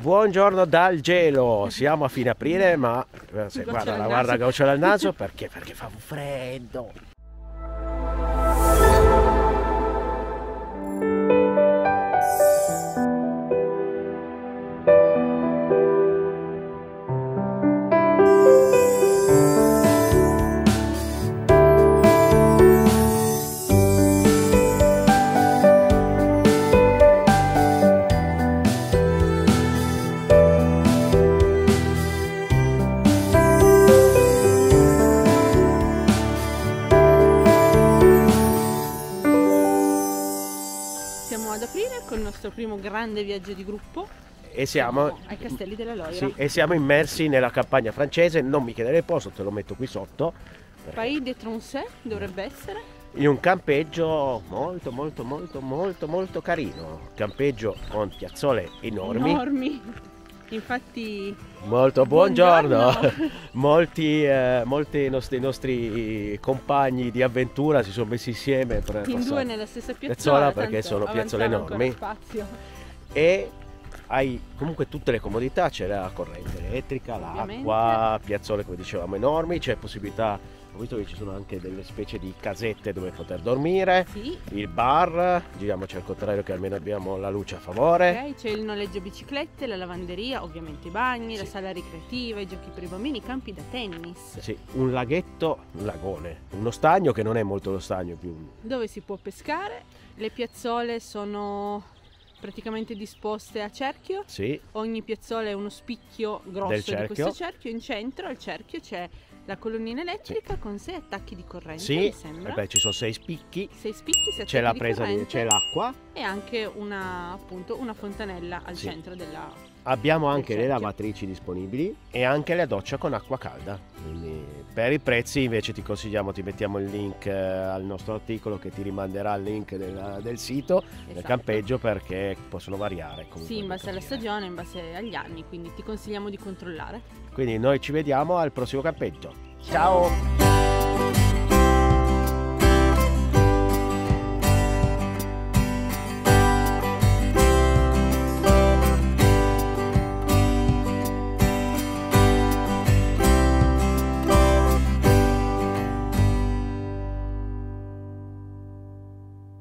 Buongiorno dal gelo, siamo a fine aprile ma eh, guarda, la guarda gocciola al naso perché? Perché fa un freddo. Siamo ad aprile con il nostro primo grande viaggio di gruppo E siamo, ai Castelli della Loira. sì, e siamo immersi nella campagna francese, non mi chiedere il posto, te lo metto qui sotto. Pays de Troncet dovrebbe essere. In un campeggio molto molto molto molto molto carino. Campeggio con piazzole enormi. Enormi. Infatti Molto buongiorno. Buongiorno. Molti, eh, molti nostri, nostri compagni di avventura si sono messi insieme per in due nella stessa Piazzola perché sono piazzole enormi. E hai comunque tutte le comodità, c'è la corrente elettrica, Ovviamente. l'acqua, piazzole come dicevamo enormi, c'è possibilità, ho visto che ci sono anche delle specie di casette dove poter dormire, Sì. il bar, giriamoci al contrario che almeno abbiamo la luce a favore, Ok, c'è il noleggio biciclette, la lavanderia, ovviamente i bagni, la Sì. sala ricreativa, i giochi per i bambini, i campi da tennis, sì, un laghetto, un lagone, uno stagno che non è molto lo stagno più, dove si può pescare. Le piazzole sono praticamente disposte a cerchio. sì, Ogni piazzola è uno spicchio grosso di questo cerchio. In centro al cerchio c'è la colonnina elettrica con sei attacchi di corrente, sì, mi sembra. e beh, ci sono sei spicchi, sei spicchi, sei c'è la presa, di, c'è l'acqua, e anche una, appunto, una fontanella al Sì. centro della... abbiamo anche le lavatrici disponibili e anche la doccia con acqua calda. Quindi per i prezzi invece ti consigliamo, ti mettiamo il link eh, al nostro articolo che ti rimanderà il link del, del sito, del Esatto. campeggio perché possono variare. comunque Sì, in base alla stagione, in base agli anni, quindi ti consigliamo di controllare. Quindi noi ci vediamo al prossimo campeggio. Ciao.